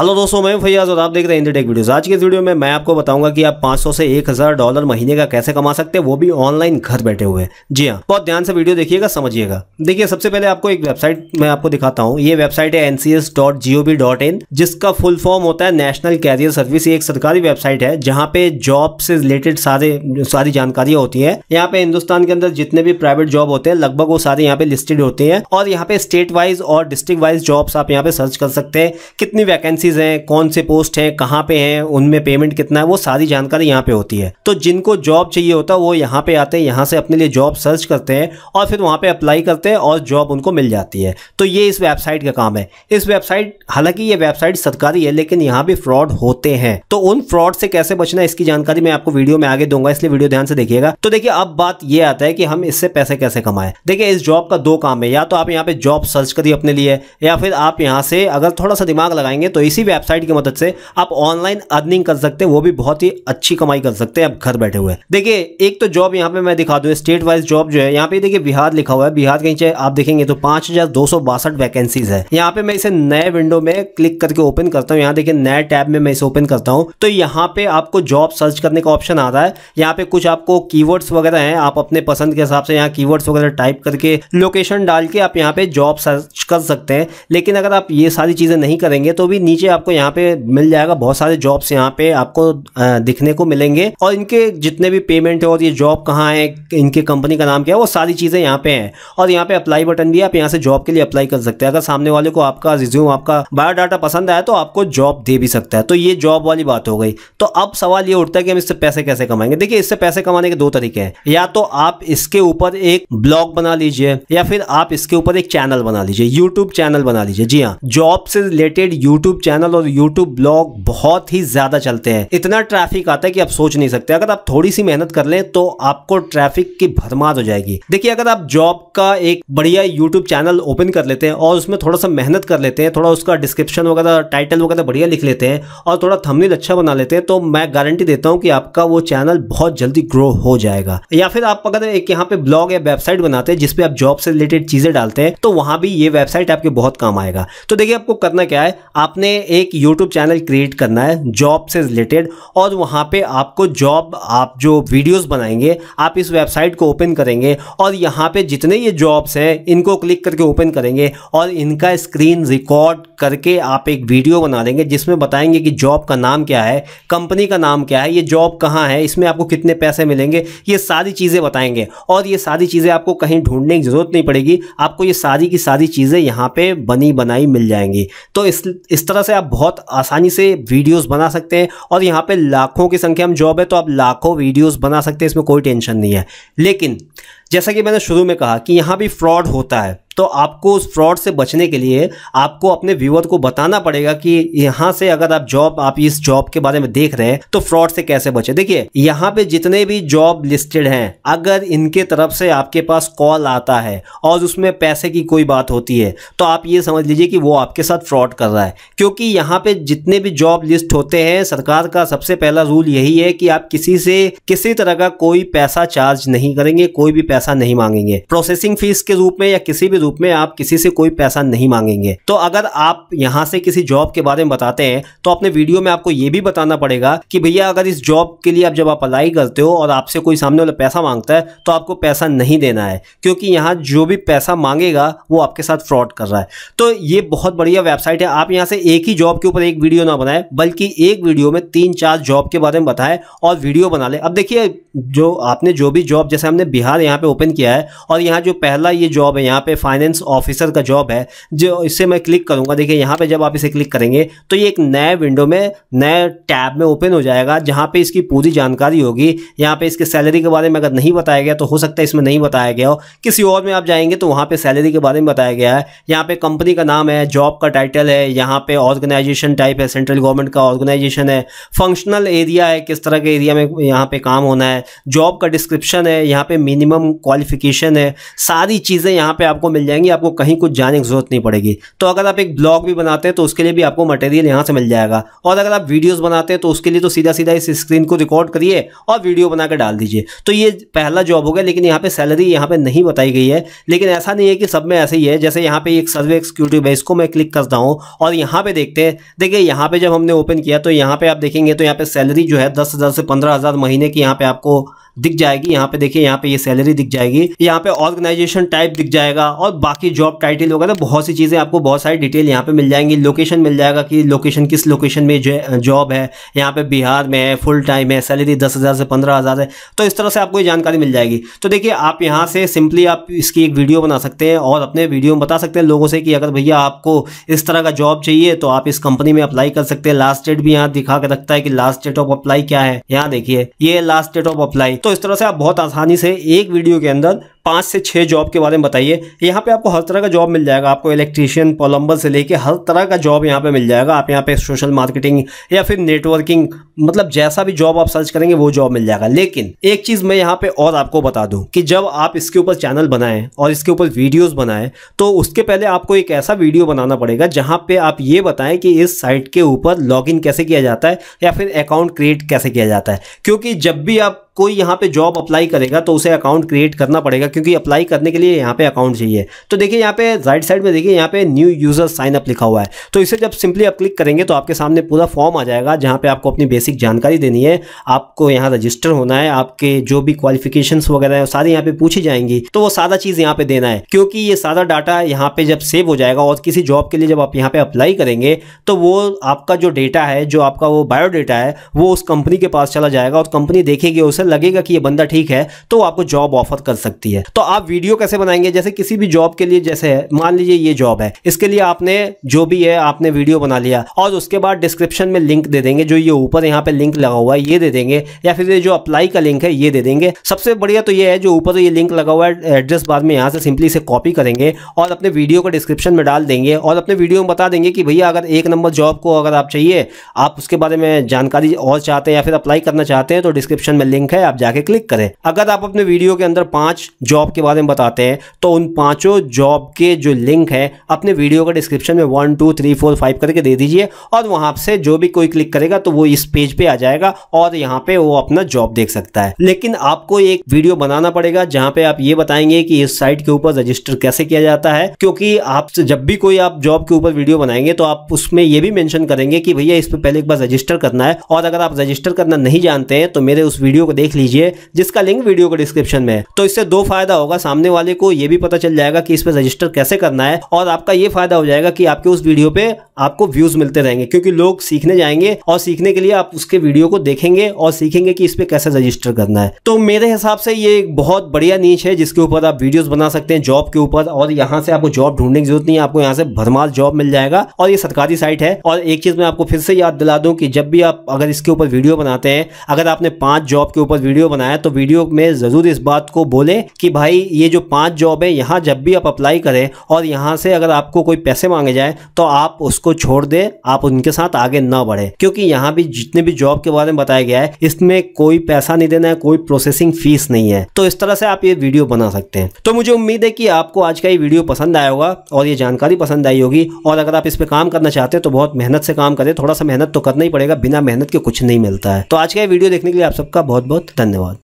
Hello दोस्तों, मैं फैयाज और आप देख रहे हैं इंडिया टेक वीडियोस आज के वीडियो में मैं आपको बताऊँगा कि आप 500 से 1000 डॉलर महीने का कैसे कमा सकते हैं, वो भी ऑनलाइन घर बैठे हुए जी हाँ बहुत ध्यान से वीडियो देखिएगा, समझिएगा। देखिए, सबसे पहले आपको एक वेबसाइट मैं आपको दिखाता हूँ। ये वेबसाइट है ncs.gov.in जिसका फुल फॉर्म होता है नेशनल कैरियर सर्विस एक सरकारी वेबसाइट है, जहाँ पे जॉब से रिलेटेड सारे, सारी जानकारियाँ होती है। यहाँ पे हिंदुस्तान के अंदर जितने भी प्राइवेट जॉब होते हैं, लगभग वो सारे यहाँ पे लिस्टेड होते हैं। और यहाँ पे स्टेट वाइज और डिस्ट्रिक्ट वाइज जॉब्स आप यहाँ पे सर्च कर सकते हैं। कितनी वैकेंसी वैकेंसीज हैं, कौन से पोस्ट हैं, कहाँ पे हैं, उनमें पेमेंट कितना है, वो सारी जानकारी यहाँ पे होती है। तो जिनको जॉब चाहिए होता है, वो यहाँ पे आते हैं, यहाँ से अपने लिए जॉब सर्च करते हैं और फिर वहाँ पे अप्लाई करते हैं और जॉब उनको मिल जाती है। तो ये इस वेबसाइट का काम है। इस वेबसाइट हालाँकि ये वेबसाइट सरकारी है, लेकिन यहाँ भी फ्रॉड होते हैं। तो उन फ्रॉड से कैसे बचना इसकी जानकारी मैं आपको वीडियो में आगे दूँगा, इसलिए वीडियो ध्यान से देखिएगा। तो देखिए, अब बात ये आता है कि हम इससे पैसे कैसे कमाएँ। देखिए, इस जॉब का दो काम है। या तो आप यहाँ पे जॉब सर्च करिए अपने लिए, या फिर आप यहाँ से अगर थोड़ा सा दिमाग लगाएँगे तो इसी वेबसाइट की मदद से आप ऑनलाइन अर्निंग कर सकते हैं, वो भी बहुत ही अच्छी कमाई कर सकते हैं आप घर बैठे हुए। देखिए, एक तो जॉब यहाँ पे मैं दिखा दूँ स्टेट वाइज जॉब जो है, यहाँ पे देखिए बिहार लिखा हुआ है, बिहार के नीचे आप देखेंगे तो पाँच वैकेंसीज है। यहाँ पे मैं इसे नए विंडो में क्लिक करके ओपन करता हूँ, यहाँ देखिए नए टैब में मैं इसे ओपन करता हूँ तो यहाँ पे आपको जॉब सर्च करने का ऑप्शन आ रहा है। यहाँ पे कुछ आपको कीवर्ड्स वगैरह हैं, आप अपने पसंद के हिसाब से यहाँ कीवर्ड्स वगैरह टाइप करके लोकेशन डाल के आप यहाँ पे जॉब सर्च कर सकते हैं, लेकिन अगर आप ये सारी चीज़ें नहीं करेंगे तो भी नीचे आपको यहाँ पे मिल जाएगा। बहुत सारे जॉब्स यहाँ पे आपको दिखने को मिलेंगे। और इनके जितने भी पेमेंट है और ये जॉब कहाँ है, इनके कंपनी का नाम क्या है, वो सारी चीज़ें यहाँ पे हैं। और यहाँ पे अप्लाई बटन भी आप यहाँ से जॉब के लिए अप्लाई कर सकते हैं। अगर सामने वाले को आपका रिज्यूम आपका बायोडाटा पसंद आया तो आपको जॉब दे भी सकता है। तो ये जॉब वाली बात हो गई। तो अब सवाल ये उठता है कि हम इससे पैसे कैसे कमाएँगे? देखिए, इससे पैसे कमाने के दो तरीके हैं। या तो आप इसके ऊपर एक ब्लॉग बना लीजिए, या फिर आप इसके ऊपर एक चैनल बना लीजिए यूट्यूब चैनल बना लीजिए। जी हाँ जॉब से रिलेटेड यूट्यूब चैनल और यूट्यूब ब्लॉग बहुत ही ज़्यादा चलते हैं। इतना ट्रैफ़िक आता है कि आप सोच नहीं सकते। अगर आप थोड़ी सी मेहनत कर लें तो आपको ट्रैफ़िक की भरमार हो जाएगी। देखिए, अगर आप जॉब का एक बढ़िया यूट्यूब चैनल ओपन कर लेते हैं और उसमें थोड़ा सा मेहनत कर लेते हैं, थोड़ा उसका डिस्क्रिप्शन वगैरह टाइटल वगैरह बढ़िया लिख लेते हैं और थोड़ा थंबनेल अच्छा बना लेते हैं तो मैं गारंटी देता हूँ कि आपका वो चैनल बहुत जल्दी ग्रो हो जाएगा। या फिर आप अगर एक यहाँ पे ब्लॉग या वेबसाइट बनाते हैं जिसपे आप जॉब से रिलेटेड चीज़ें डालते हैं तो वहाँ भी ये वेबसाइट आपके बहुत काम आएगा। तो देखिए, आपको करना क्या है? आपने एक यूट्यूब चैनल क्रिएट करना है जॉब से रिलेटेड और वहाँ पे आपको जॉब आप जो वीडियोस बनाएँगे, आप इस वेबसाइट को ओपन करेंगे, और यहाँ पे जितने ये जॉब्स हैं, इनको क्लिक करके ओपन करेंगे, और इनका स्क्रीन रिकॉर्ड करके आप एक वीडियो बना देंगे, जिसमें बताएँगे कि जॉब का नाम क्या है कंपनी का नाम क्या है, ये जॉब कहाँ है, इसमें आपको कितने पैसे मिलेंगे, ये सारी चीज़ें बताएँगे, और ये सारी चीज़ें आपको कहीं ढूँढने की ज़रूरत नहीं पड़ेगी, आपको ये सारी की सारी चीज़ें यहाँ पे बनी बनाई मिल जाएँगी। तो इस इस तरह से आप बहुत आसानी से वीडियोस बना सकते हैं और यहाँ पे लाखों की संख्या में जॉब है तो आप लाखों वीडियोस बना सकते हैं, इसमें कोई टेंशन नहीं है। लेकिन जैसा कि मैंने शुरू में कहा कि यहाँ भी फ्रॉड होता है तो आपको उस फ्रॉड से बचने के लिए आपको अपने व्यूअर को बताना पड़ेगा कि यहाँ से अगर आप जॉब, आप इस जॉब के बारे में देख रहे हैं तो फ्रॉड से कैसे बचे। देखिए, यहाँ पे जितने भी जॉब लिस्टेड हैं, अगर इनके तरफ़ से आपके पास कॉल आता है और उसमें पैसे की कोई बात होती है तो आप ये समझ लीजिए कि वो आपके साथ फ्रॉड कर रहा है। क्योंकि यहाँ पे जितने भी जॉब लिस्ट होते हैं, सरकार का सबसे पहला रूल यही है कि आप किसी से किसी तरह का कोई पैसा चार्ज नहीं करेंगे, कोई भी पैसा नहीं मांगेंगे। प्रोसेसिंग फ़ीस के रूप में या किसी भी रूप में आप किसी से कोई पैसा नहीं मांगेंगे। तो अगर आप यहाँ से किसी जॉब के बारे में बताते हैं तो अपने वीडियो में आपको यह भी बताना पड़ेगा कि भैया, अगर इस जॉब के लिए आप जब आप अप्लाई करते हो और आपसे कोई सामने वाला पैसा माँगता है तो आपको पैसा नहीं देना है। क्योंकि यहाँ जो भी पैसा मांगेगा, वो आपके साथ फ्रॉड कर रहा है। तो ये बहुत बढ़िया वेबसाइट है। आप यहाँ से एक ही जॉब के ऊपर एक वीडियो ना बनाए, बल्कि एक वीडियो में तीन चार जॉब के बारे में बताए और वीडियो बना ले। अब देखिए, जो आपने जो भी जॉब जैसे हमने बिहार यहाँ पे ओपन किया है और यहाँ जो पहला ये जॉब है, यहाँ पे फाइनेंस ऑफिसर का जॉब है, जो इससे मैं क्लिक करूँगा। देखिए, यहाँ पे जब आप इसे क्लिक करेंगे तो ये एक नए विंडो में, नए टैब में ओपन हो जाएगा, जहाँ पे इसकी पूरी जानकारी होगी। यहाँ पे इसके सैलरी के बारे में अगर नहीं बताया गया तो हो सकता है इसमें नहीं बताया गया हो। किसी और में आप जाएँगे तो वहाँ पर सैलरी के बारे में बताया गया है। यहाँ पे कंपनी का नाम है जॉब का टाइटल है, यहाँ पे ऑर्गेनाइजेशन टाइप है सेंट्रल गवर्नमेंट का ऑर्गेनाइजेशन है। फंक्शनल एरिया है, किस तरह के एरिया में यहाँ पे काम होना है। जॉब का डिस्क्रिप्शन है, यहाँ पे मिनिमम क्वालिफिकेशन है, सारी चीज़ें यहाँ पे आपको मिल जाएँगी, आपको कहीं कुछ जाने की ज़रूरत नहीं पड़ेगी। तो अगर आप एक ब्लॉग भी बनाते हैं तो उसके लिए भी आपको मटेरियल यहाँ से मिल जाएगा। और अगर आप वीडियोज़ बनाते हैं तो उसके लिए तो सीधा सीधा इस स्क्रीन को रिकॉर्ड करिए और वीडियो बना कर डाल दीजिए। तो ये पहला जॉब हो गया, लेकिन यहाँ पर सैलरी यहाँ पर नहीं बताई गई है। लेकिन ऐसा नहीं है कि सब में ऐसे ही है। जैसे यहाँ पर एक सर्वे एक्सिक्यूटिव है, इसको मैं क्लिक करता हूँ और यहाँ पे देखते हैं। देखिए, यहाँ पर जब हमने ओपन किया तो यहाँ पर आप देखेंगे तो यहाँ पर सैलरी जो है दस से पंद्रह महीने की यहाँ पे आपको दिख जाएगी। यहाँ पे देखिए, यहाँ पे ये सैलरी दिख जाएगी। यहाँ पे ऑर्गेनाइजेशन टाइप दिख जाएगा और बाकी जॉब टाइटल वगैरह, बहुत सी चीज़ें आपको बहुत सारी डिटेल यहाँ पे मिल जाएँगी। लोकेशन मिल जाएगा कि लोकेशन किस लोकेशन में जॉब है यहाँ पे बिहार में है फुल टाइम है सैलरी दस हज़ार से पंद्रह हज़ार है। तो इस तरह से आपको ये जानकारी मिल जाएगी। तो देखिए, आप यहाँ से सिंपली आप इसकी एक वीडियो बना सकते हैं और अपने वीडियो में बता सकते हैं लोगों से कि अगर भैया आपको इस तरह का जॉब चाहिए तो आप इस कंपनी में अप्लाई कर सकते हैं। लास्ट डेट भी यहाँ दिखा के रखता है कि लास्ट डेट ऑफ़ अप्लाई क्या है। यहाँ देखिए, ये लास्ट डेट ऑफ़ अप्लाई तो इस तरह से आप बहुत आसानी से एक वीडियो के अंदर पाँच से छः जॉब के बारे में बताइए। यहाँ पे आपको हर तरह का जॉब मिल जाएगा। आपको इलेक्ट्रीशियन प्लम्बर से लेके हर तरह का जॉब यहाँ पे मिल जाएगा। आप यहाँ पे सोशल मार्केटिंग या फिर नेटवर्किंग मतलब जैसा भी जॉब आप सर्च करेंगे, वो जॉब मिल जाएगा। लेकिन एक चीज़ मैं यहाँ पे और आपको बता दूँ कि जब आप इसके ऊपर चैनल बनाएँ और इसके ऊपर वीडियोज़ बनाएँ तो उसके पहले आपको एक ऐसा वीडियो बनाना पड़ेगा जहाँ पर आप ये बताएँ कि इस साइट के ऊपर लॉग कैसे किया जाता है या फिर अकाउंट क्रिएट कैसे किया जाता है। क्योंकि जब भी आप कोई यहाँ पे जॉब अप्लाई करेगा तो उसे अकाउंट क्रिएट करना पड़ेगा क्योंकि अप्लाई करने के लिए यहाँ पे अकाउंट चाहिए। तो देखिए यहाँ पे राइट साइड में देखिए यहाँ पे न्यू यूज़र साइन अप लिखा हुआ है। तो इसे जब सिंपली आप क्लिक करेंगे तो आपके सामने पूरा फॉर्म आ जाएगा जहाँ पे आपको अपनी बेसिक जानकारी देनी है। आपको यहाँ रजिस्टर होना है। आपके जो भी क्वालिफिकेशन वगैरह है सारी यहाँ पे पूछी जाएँगी। तो वो सारा चीज़ यहाँ पे देना है। क्योंकि ये सारा डाटा यहाँ पे जब सेव हो जाएगा और किसी जॉब के लिए जब आप यहाँ पे अप्लाई करेंगे तो वो आपका जो डेटा है, जो आपका वो बायोडेटा है, वो उस कंपनी के पास चला जाएगा और कंपनी देखेगी उसे, लगेगा कि ये बंदा ठीक है तो आपको जॉब ऑफ़र कर सकती है। तो आप वीडियो कैसे बनाएँगे? जैसे किसी भी जॉब के लिए जैसे है, मान लीजिए ये जॉब है। इसके लिए आपने जो भी है, आपने वीडियो बना लिया। और उसके बाद डिस्क्रिप्शन में लिंक दे देंगे, जो ये ऊपर यहाँ पे लिंक लगा हुआ है, ये दे देंगे। या फिर जो अप्लाई का लिंक है, ये दे देंगे। सबसे बढ़िया तो ये है, जो ऊपर ये लिंक लगा हुआ है एड्रेस बाद में यहाँ से सिंपली से कॉपी करेंगे और अपने वीडियो को डिस्क्रिप्शन में डाल देंगे और अपने वीडियो में बता देंगे कि भैया, अगर एक नंबर जॉब को अगर आप चाहिए, आप उसके बारे में जानकारी और चाहते हैं या फिर अप्लाई करना चाहते हैं तो डिस्क्रिप्शन में लिंक है, आप जाके क्लिक करें। अगर आप अपने वीडियो के अंदर पाँच जॉब के बारे में बताते हैं तो उन पाँचों जॉब के जो लिंक है, अपने वीडियो का डिस्क्रिप्शन में one two three four five करके दे दीजिए और वहाँ से जो भी कोई क्लिक करेगा तो वो इस पेज पे आ जाएगा और यहाँ पे वो अपना जॉब देख सकता है। लेकिन आपको एक वीडियो बनाना पड़ेगा, जहाँ पे आप ये बताएँगे कि इस साइट के ऊपर रजिस्टर कैसे किया जाता है, क्योंकि आप जब भी कोई आप जॉब के ऊपर वीडियो बनाएँगे तो आप उसमें ये भी मेंशन करेंगे कि भैया इस पर पहले एक बार रजिस्टर करना है और अगर आप रजिस्टर करना नहीं जानते हैं तो मेरे उस वीडियो को देख लीजिए, जिसका लिंक वीडियो को डिस्क्रिप्शन में तो इससे दो फ़ायदा होगा। सामने वाले को ये भी पता चल जाएगा कि इस पर रजिस्टर कैसे करना है और आपका ये फ़ायदा हो जाएगा कि आपके उस वीडियो पे आपको व्यूज़ मिलते रहेंगे। क्योंकि लोग सीखने जाएँगे और सीखने के लिए आप उसके वीडियो को देखेंगे और सीखेंगे कि इस पर कैसे रजिस्टर करना है। तो मेरे हिसाब से ये एक बहुत बढ़िया नीच है जिसके ऊपर आप वीडियोस बना सकते हैं जॉब के ऊपर और यहाँ से आपको जॉब ढूँढने की ज़रूरत नहीं है। आपको यहाँ से भरमाल जॉब मिल जाएगा और ये सरकारी साइट है और एक चीज़ मैं आपको फिर से याद दिला दूँ कि जब भी आप अगर इसके ऊपर वीडियो बनाते हैं, अगर आपने पाँच जॉब के ऊपर वीडियो बनाया तो वीडियो में ज़रूर इस बात को बोले भाई, ये जो पाँच जॉब है, यहाँ जब भी आप अप्लाई करें और यहाँ से अगर आपको कोई पैसे मांगे जाए तो आप उसको छोड़ दे, आप उनके साथ आगे ना बढ़े। क्योंकि यहाँ भी जितने भी जॉब के बारे में बताया गया है, इसमें कोई पैसा नहीं देना है, कोई प्रोसेसिंग फ़ीस नहीं है। तो इस तरह से आप ये वीडियो बना सकते हैं। तो मुझे उम्मीद है कि आपको आज का ये वीडियो पसंद आया होगा और ये जानकारी पसंद आई होगी। और अगर आप इस पर काम करना चाहते हैं तो बहुत मेहनत से काम करें। थोड़ा सा मेहनत तो करना ही पड़ेगा, बिना मेहनत के कुछ नहीं मिलता है। तो आज का ये वीडियो देखने के लिए आप सबका बहुत बहुत धन्यवाद।